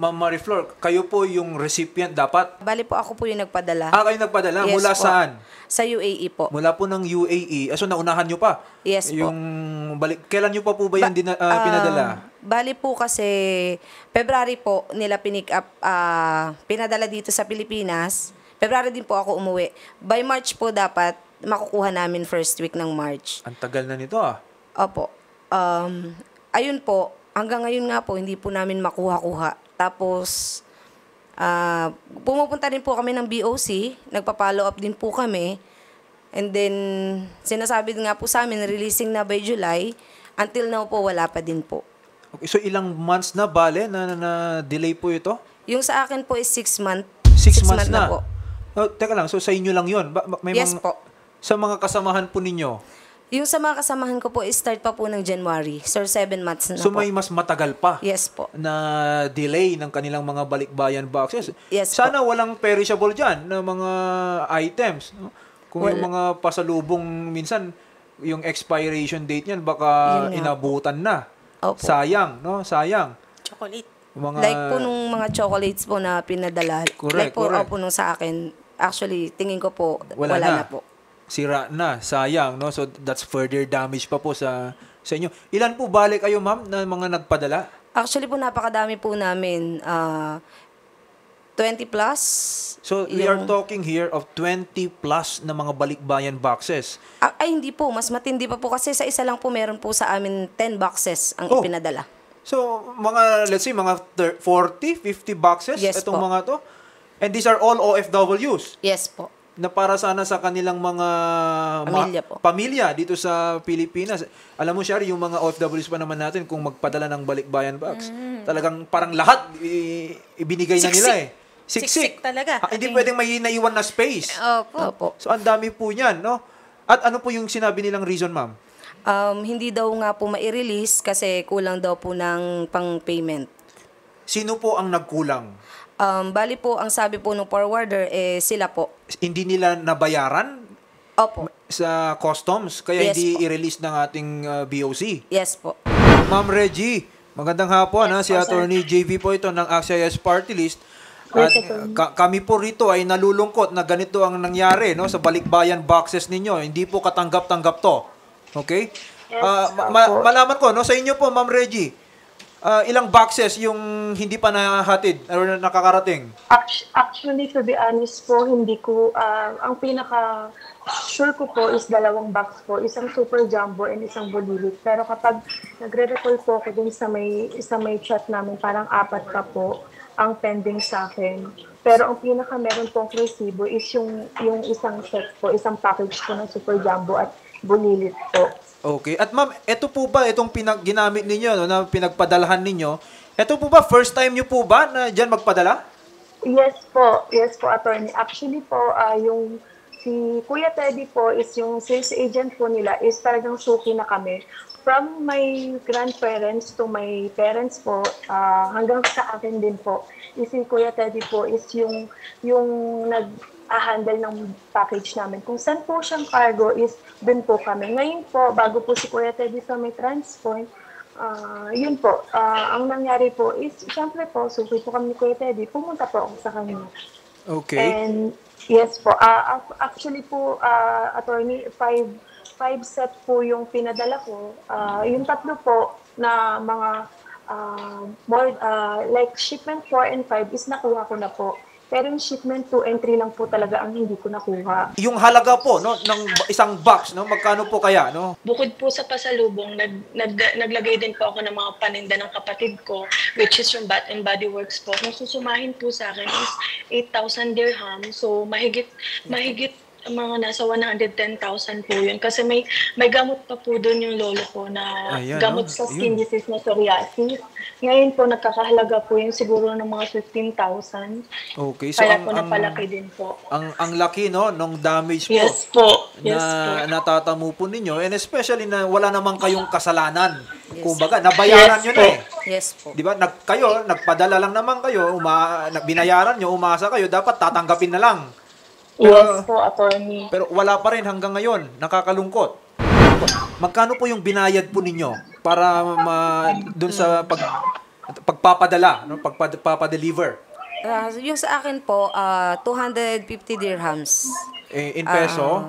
Ma'am Mariflor, kayo po yung recipient dapat. Bali po ako po yung nagpadala. Ah, kayo nagpadala. Yes Mula po. saan? Sa UAE po. Mula po ng UAE. Ah, so, naunahan nyo pa? Yes po. yung balik, kailan nyo pa po ba yan Ba- dina, ah, pinadala? Um, bali po kasi February po nila pinick up, ah, pinadala dito sa Pilipinas. February din po ako umuwi. By March po dapat makukuha namin first week ng March. Ang tagal na nito ah. Opo. Um, ayun po, hanggang ngayon nga po, hindi po namin makuha-kuha. Tapos, ah, pumupunta din po kami ng BOC, nagpa-follow up din po kami. And then, sinasabi nga po sa amin, releasing na by July. Until now po, wala pa din po. Okay, so, ilang months na bale na, na, na delay po ito? Yung sa akin po is six month. Six, months na. po. Oh, teka lang, so sa inyo lang ba- may Yes mga, po. Sa mga kasamahan po ninyo? Yung sa mga kasamahan ko po, is start pa po ng January. So, seven months na So po. may mas matagal pa Yes po. na delay ng kanilang mga balikbayan boxes. Yes Sana walang perishable dyan na mga items. no? Kung yung Wala. mga pasalubong minsan, yung expiration date niyan baka po. inabutan na. Opo. Sayang, no? Sayang. Chocolate. Yung Mga, Like po nung mga chocolates po na pinadala. Correct, like po, correct. opo nung sa akin. Actually, tingin ko po, Wala wala, na. na. po. Sira na, sayang, no? So that's further damage pa po sa sa inyo. Ilan po balik kayo, ma'am, na mga nagpadala? Actually po, napakadami po namin. ah 20 plus. So we are Yung- talking here of 20 plus na mga balikbayan boxes. Ah, ay, hindi po. Mas matindi pa po kasi sa isa lang po meron po sa amin 10 boxes ang Oh. ipinadala. So, mga, let's say, mga thir- 40, 50 boxes, Yes itong po. mga to. And these are all OFWs Yes po. Na para sana sa kanilang mga Pamilya po. pamilya dito sa Pilipinas. Alam mo, Shari, yung mga OFWs pa naman natin, kung magpadala ng balikbayan box, talagang parang lahat i- ibinigay na nila eh. Siksik talaga. Ah, hindi Ating- pwedeng may naiwan na space. Opo. Opo. So, ang dami po niyan, no? At ano po yung sinabi nilang reason, ma'am? Um, hindi daw nga po mai-release kasi kulang daw po ng pang-payment. Sino po ang nagkulang? Um, bali po, ang sabi po ng forwarder, eh, sila po. Hindi nila nabayaran Opo. sa customs kaya Yes hindi po. i-release ng ating uh, BOC. Yes po. Ma'am Reggie, magandang hapon ha. Si Attorney JV po ito ng AXIS Party List. At ka- kami po rito ay nalulungkot na ganito ang nangyari no sa balikbayan boxes ninyo. Hindi po katanggap-tanggap to. Okay? Ah, ma- ma- malaman ko no sa inyo po Ma'am Reggie. Ah, ilang boxes yung hindi pa nahatid or nakakarating? Act- Actually, to be honest po, hindi ko, ah, ang pinaka sure ko po is dalawang box po, isang super jumbo and isang bulilit. Pero kapag nagre-recall po ako dun sa may, sa may chat namin, parang apat pa po ang pending sa akin. Pero ang pinaka meron pong resibo is yung, yung isang set po, isang package po ng super jumbo at bulilit po. Okay. At ma'am, ito po ba itong pinag ginamit ninyo no, na pinagpadalahan ninyo? Ito po ba first time niyo po ba na diyan magpadala? Yes po, yes po, attorney. Actually po, ah, yung si Kuya Teddy po is yung sales agent po nila is talagang suki na kami. From my grandparents to my parents po, ah, hanggang sa akin din po, is si Kuya Teddy po is yung, yung nag handle ng package namin. Kung saan po siyang cargo is dun po kami. Ngayon po, bago po si Kuya Teddy sa may transpoint, Ah, yun po, ah, ang nangyari po is, syempre po, suki po kami ni Kuya Teddy, pumunta po ako sa kanya. Okay. And yes po, ac- actually po, ah, attorney, five, five set po yung pinadala ko. Ah, yung tatlo po na mga ah, more, ah, like shipment 4 and 5 is nakuha ko na po. Pero yung shipment 2 and 3 lang po talaga ang hindi ko nakuha. yung halaga po no ng isang box no magkano po kaya no Bukod po sa pasalubong, nag, nag, naglagay din po ako ng mga paninda ng kapatid ko, which is yung Bath and Body Works po. Nung susumahin po sa akin is 8,000 dirham. So, mahigit, mahigit mga nasa 110,000 po yun. Kasi may may gamot pa po doon yung lolo ko na Ayan, gamot no? sa Yun. skin disease na psoriasis. Ngayon po, nagkakahalaga po yun siguro ng mga 15,000. okay so Kaya ang po ang, napalaki din po. ang ang laki no nung damage po Yes po. Yes na po. natatamo po ninyo and especially na wala naman kayong kasalanan kumbaga nabayaran Yes nyo na po. eh Yes po. di ba nag kayo nagpadala lang naman kayo uma, binayaran nyo umasa kayo dapat tatanggapin na lang Yes po, attorney. Pero wala pa rin hanggang ngayon. Nakakalungkot. Magkano po yung binayad po ninyo para ma, dun sa pag Pagpapadala, no? Pagpapadeliver. Ah, yung sa akin po, ah, 250 dirhams. Eh, in peso.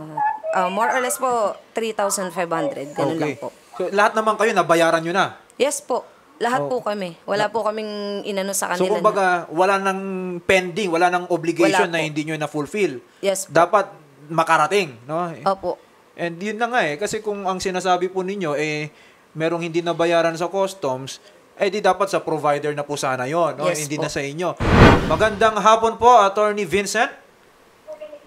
Ah, ah, more or less po, 3,500. Ganun lang po. So, lahat naman kayo, nabayaran nyo na. Yes po. Lahat po kami. Wala po kaming inano sa Oh. So, kanila. na- kumbaga, wala nang pending, wala nang obligation Wala na hindi nyo na-fulfill. Yes po. Dapat makarating, no? Opo. And yun na nga eh, kasi kung ang sinasabi po ninyo, eh, merong hindi nabayaran sa customs, eh di dapat sa provider na po sana yon, no? Yes hindi po. na sa inyo. Magandang hapon po, Attorney Vincent.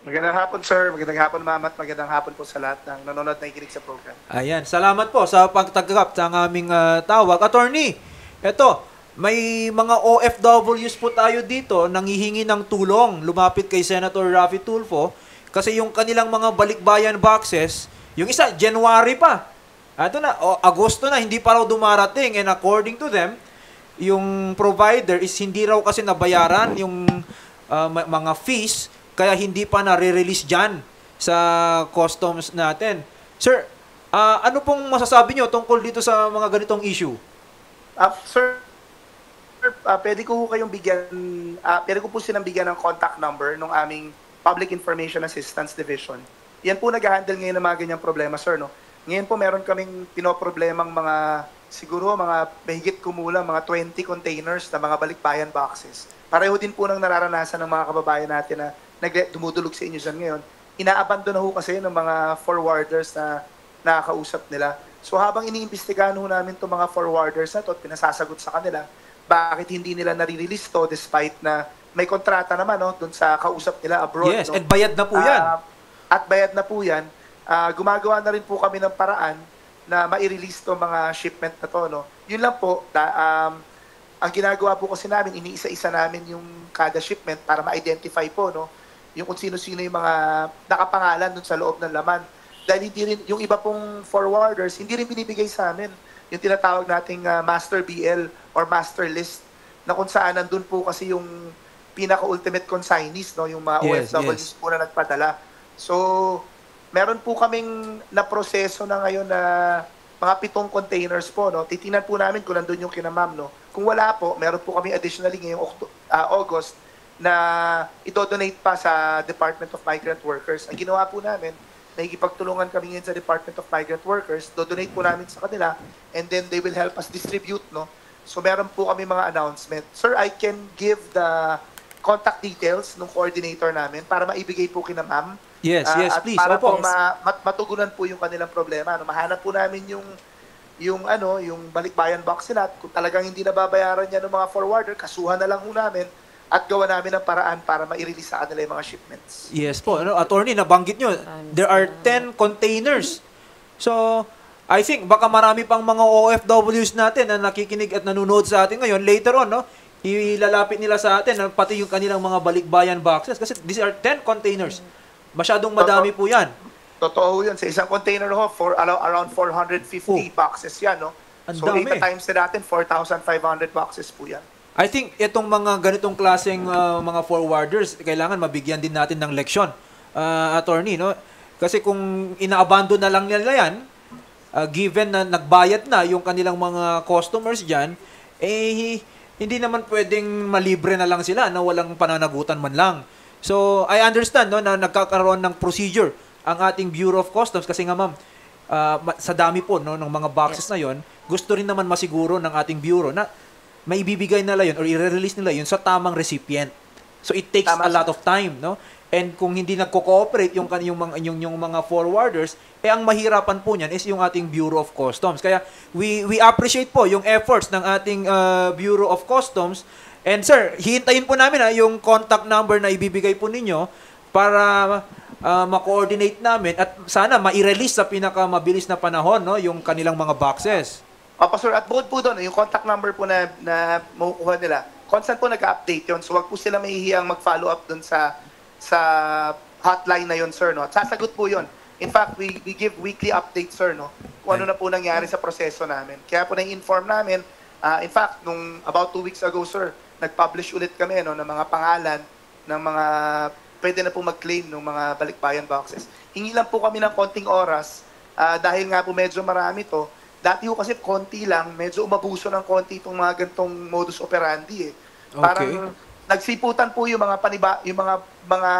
Magandang hapon, sir. Magandang hapon, ma'am, at magandang hapon po sa lahat ng nanonood na ikinig sa program. Ayan, salamat po sa pagtagap sa aming ah, tawag. Attorney, eto, may mga OFWs po tayo dito nanghihingi ng tulong. Lumapit kay Senator Raffy Tulfo kasi yung kanilang mga balikbayan boxes, yung isa, January pa. Ato na, o, Agosto na, hindi pa raw dumarating. And according to them, yung provider is hindi raw kasi nabayaran yung ma- mga fees, kaya hindi pa na-release dyan sa customs natin. Sir, ah, ano pong masasabi nyo tungkol dito sa mga ganitong issue? Ah, sir, ah, pwede ko kayong bigyan, ah, pwede ko po silang bigyan ng contact number ng aming Public Information Assistance Division. Yan po nag-handle ngayon ng mga ganyang problema, sir. No? Ngayon po meron kaming pinoproblemang mga, siguro mga mahigit kumulang, mga 20 containers na mga balikbayan boxes. Pareho din po ng nararanasan ng mga kababayan natin na nag dumudulog sa inyo dyan ngayon. Inaabandon na ho kasi ng mga forwarders na nakakausap nila. So habang iniimbestigahan ho namin itong mga forwarders na to at pinasasagot sa kanila, bakit hindi nila nare-release to despite na may kontrata naman no, dun sa kausap nila abroad. yes, no? and bayad na po yan. Ah, at bayad na po yan. Ah, gumagawa na rin po kami ng paraan na ma-release to mga shipment na to. No? Yun lang po, da, um, ang ginagawa po kasi namin, iniisa-isa namin yung kada shipment para ma-identify po no? yung kung sino-sino yung mga nakapangalan dun sa loob ng laman. Dahil hindi rin, yung iba pong forwarders, hindi rin binibigay sa amin yung tinatawag nating ah, master BL or master list na kung saan nandun po kasi yung pinaka-ultimate consignees, no? yung mga Yes, OFWs yes. po na nagpadala. So, meron po kaming na-proseso na ngayon na mga pitong containers po. No? Titingnan po namin kung nandun yung kinamam. No? Kung wala po, meron po kami additionally ngayong Octo- ah, August na ito-donate pa sa Department of Migrant Workers. Ang ginawa po namin, nakikipagtulungan kami ngayon sa Department of Migrant Workers, do-donate po namin sa kanila, and then they will help us distribute, no? So meron po kami mga announcement. Sir, I can give the contact details ng coordinator namin para maibigay po kina ma'am. Yes, Ah, yes, at please. Para Opo. po ma- mat- matugunan po yung kanilang problema. Ano, mahanap po namin yung yung ano, yung balikbayan box nila. Kung talagang hindi nababayaran niya ng mga forwarder, kasuhan na lang ho namin at gawa namin ng paraan para ma-release sa kanila yung mga shipments. Yes po. Ano, attorney, nabanggit nyo, there are 10 containers. So, I think baka marami pang mga OFWs natin na nakikinig at nanonood sa atin ngayon. Later on, no, ilalapit nila sa atin na pati yung kanilang mga balikbayan boxes. Kasi these are 10 containers. Masyadong madami po yan. Totoo yun. Sa isang container ho, for, around 450 boxes yan. No? Oh. Ang so, dami. 8 times na natin, 4,500 boxes po yan. I think itong mga ganitong klaseng uh, mga forwarders, kailangan mabigyan din natin ng leksyon, uh, attorney, no? Kasi kung inaabandon na lang nila yan, uh, given na nagbayad na yung kanilang mga customers diyan, eh hindi naman pwedeng malibre na lang sila na walang pananagutan man lang. So, I understand no na nagkakaroon ng procedure ang ating Bureau of Customs kasi nga ma'am, uh, sa dami po no ng mga boxes na 'yon, gusto rin naman masiguro ng ating bureau na maibibigay nila 'yon or i-release nila 'yon sa tamang recipient. So it takes Tama, a lot of time, no? And kung hindi nagko-cooperate yung yung mga yung, yung mga forwarders, eh ang mahirapan po niyan is yung ating Bureau of Customs. Kaya we we appreciate po yung efforts ng ating uh, Bureau of Customs. And sir, hihintayin po namin ha, yung contact number na ibibigay po ninyo para uh, ma-coordinate namin at sana ma-release sa pinakamabilis na panahon no yung kanilang mga boxes. Opo, sir. At bukod po doon, yung contact number po na, na makukuha nila, constant po nag-update yun. So, wag po sila mahihiyang mag-follow up doon sa sa hotline na yun, sir. No? At sasagot po yun. In fact, we, we give weekly updates, sir, no? kung ano na po nangyari sa proseso namin. Kaya po na-inform namin, ah, in fact, nung about two weeks ago, sir, nag-publish ulit kami no, ng mga pangalan ng mga pwede na po mag-claim ng mga balikbayan boxes. Hingi lang po kami ng konting oras ah, dahil nga po medyo marami to Dati ho kasi konti lang, medyo umabuso ng konti itong mga gantong modus operandi eh. Okay. Parang nagsiputan po yung mga paniba, yung mga mga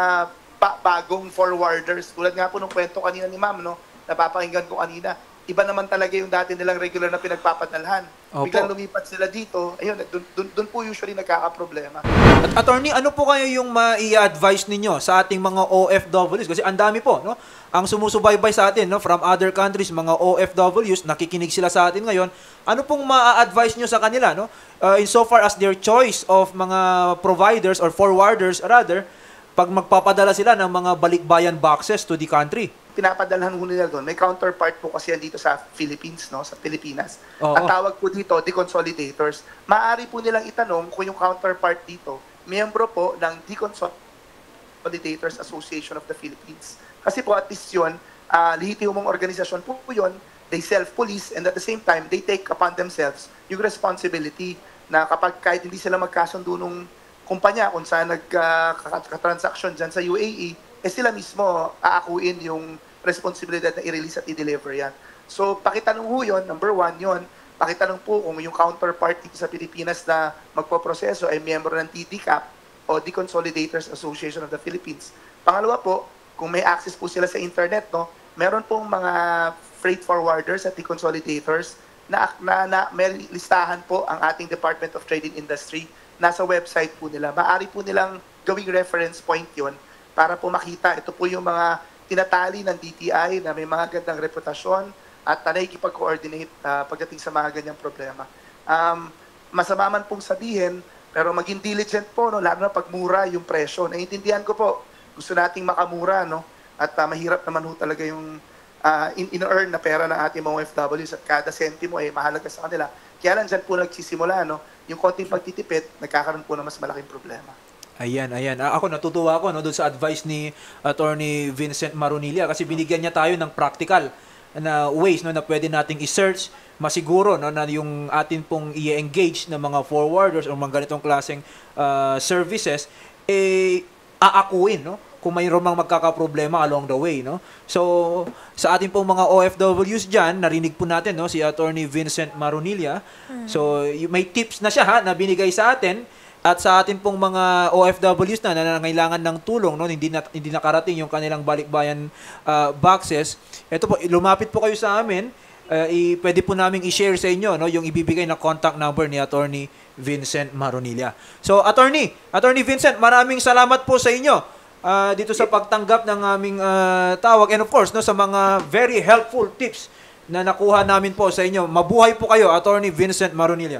pa- bagong forwarders. Tulad nga po nung kwento kanina ni Ma'am, no? Napapakinggan ko kanina. Iba naman talaga yung dati nilang regular na pinagpapadalhan. Opo. Biglang lumipat sila dito. Ayun, dun, dun, dun po usually nagkakaproblema. At attorney, ano po kayo yung mai-advise ninyo sa ating mga OFWs? Kasi ang dami po, no? Ang sumusubaybay sa atin, no, from other countries, mga OFWs, nakikinig sila sa atin ngayon. Ano pong ma-advise nyo sa kanila, no? Uh, insofar as their choice of mga providers or forwarders, rather, pag magpapadala sila ng mga balikbayan boxes to the country. Pinapadalhan ho nila doon. May counterpart po kasi yan dito sa Philippines, no? Sa Pilipinas. Oo. Ang tawag po dito, deconsolidators. Maaari po nilang itanong kung yung counterpart dito, miyembro po ng Deconsolidators Association of the Philippines. Kasi po at least yun, uh, lihitimong organisasyon po yun, they self-police and at the same time, they take upon themselves yung responsibility na kapag kahit hindi sila magkasundo nung kumpanya kung saan nagka-transaction dyan sa UAE, eh sila mismo aakuin yung responsibilidad na i-release at i-deliver yan. So, pakitanong ho yun, number one yun, pakitanong po kung yung counterpart dito sa Pilipinas na magpoproseso ay miyembro ng TDCAP o Deconsolidators Association of the Philippines. Pangalawa po, kung may access po sila sa internet, no, meron pong mga freight forwarders at deconsolidators na, na, na may listahan po ang ating Department of Trade and Industry nasa website po nila. Maari po nilang gawing reference point yon para po makita. Ito po yung mga tinatali ng DTI na may mga gandang reputasyon at uh, nakikipag-coordinate uh, pagdating sa mga ganyang problema. Um, masama man pong sabihin, pero maging diligent po, no, lalo na pag mura yung presyo. Naiintindihan ko po, gusto nating makamura, no? At uh, mahirap naman ho talaga yung uh, in- in-earn na pera ng ating mga OFWs at kada sentimo ay mahalaga sa kanila. Kaya lang dyan po nagsisimula, no? Yung konting pagtitipid, nagkakaroon po ng mas malaking problema. Ayan, ayan. Ako natutuwa ako no doon sa advice ni Attorney Vincent Marunilla kasi binigyan niya tayo ng practical na ways no na pwede nating i-search. Masiguro no na yung atin pong i-engage na mga forwarders o mga ganitong klaseng ah, services eh aakuin no kung mayroon mang magkakaproblema along the way no. So sa ating pong mga OFWs diyan narinig po natin no si Attorney Vincent Marunilla. So y- may tips na siya ha na binigay sa atin at sa atin pong mga OFWs na na nangailangan ng tulong no hindi na, hindi nakarating yung kanilang balikbayan ah, boxes ito po lumapit po kayo sa amin uh, i, pwede po naming i-share sa inyo no yung ibibigay na contact number ni Attorney Vincent Maronilla. So Attorney, Attorney Vincent, maraming salamat po sa inyo ah, dito sa pagtanggap ng aming ah, tawag and of course no sa mga very helpful tips na nakuha namin po sa inyo. Mabuhay po kayo, Attorney Vincent Maronilla.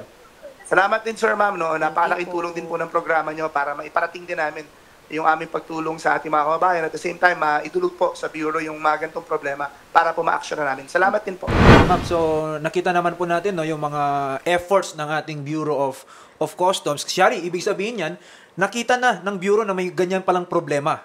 Salamat din sir ma'am no. Napakalaking tulong din po ng programa nyo para maiparating din namin yung aming pagtulong sa ating mga kababayan. At the same time, uh, idulog po sa Bureau yung mga ganitong problema para po ma-action na namin. Salamat din po. Ma'am, so nakita naman po natin no yung mga efforts ng ating Bureau of of Customs. Shari, ibig sabihin yan, nakita na ng bureau na may ganyan palang problema.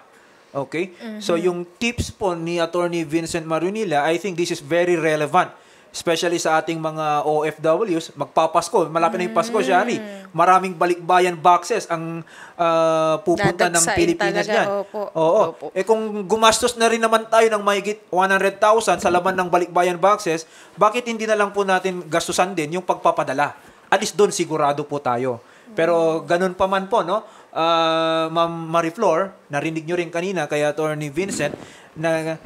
Okay? So yung tips po ni Attorney Vincent Marunilla, I think this is very relevant especially sa ating mga OFWs, magpapasko, malapit na yung Pasko, Shari. Maraming balikbayan boxes ang ah, pupunta ng Dadagsain Pilipinas talaga, niyan. opo. Oo. Opo. Eh kung gumastos na rin naman tayo ng mahigit 100,000 sa laman ng balikbayan boxes, bakit hindi na lang po natin gastusan din yung pagpapadala? At least doon sigurado po tayo. Pero ganun pa man po, no? Ah, Ma'am Mariflor, narinig nyo rin kanina kay Attorney Vincent na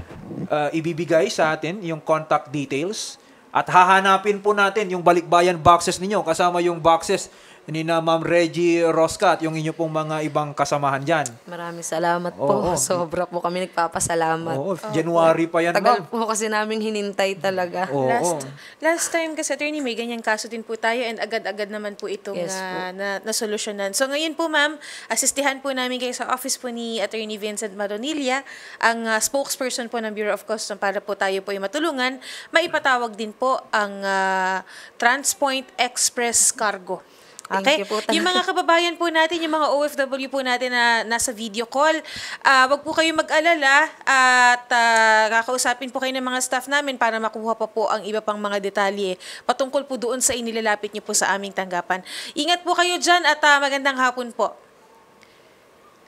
ah, ibibigay sa atin yung contact details at hahanapin po natin yung balikbayan boxes ninyo. Kasama yung boxes ni na Ma'am Reggie Rosca at yung inyo pong mga ibang kasamahan dyan. Maraming salamat po. Oo. Sobra po kami nagpapasalamat. Oo, January pa yan, Tagal ma'am. po kasi namin hinintay talaga. Oo. Last, last time kasi attorney, may ganyang kaso din po tayo and agad-agad naman po itong Yes na, na, nasolusyonan. So ngayon po ma'am, asistihan po namin kayo sa office po ni Attorney Vincent Maronilla, ang ah, spokesperson po ng Bureau of Customs para po tayo po ay matulungan. Maipatawag din po ang ah, Transpoint Express Cargo. Thank Okay? you po talaga. Yung mga kababayan po natin, yung mga OFW po natin na nasa video call, ah wag po kayo mag-alala at ah, kakausapin po kayo ng mga staff namin para makuha pa po ang iba pang mga detalye patungkol po doon sa inilalapit niyo po sa aming tanggapan. Ingat po kayo dyan at ah, magandang hapon po.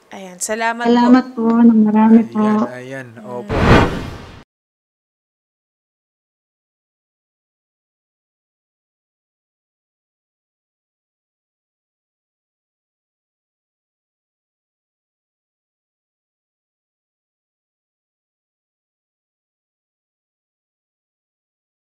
Ayan, salamat, po. Salamat po ng marami po. Ayan, ayan. Opo.